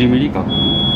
1ミリ角。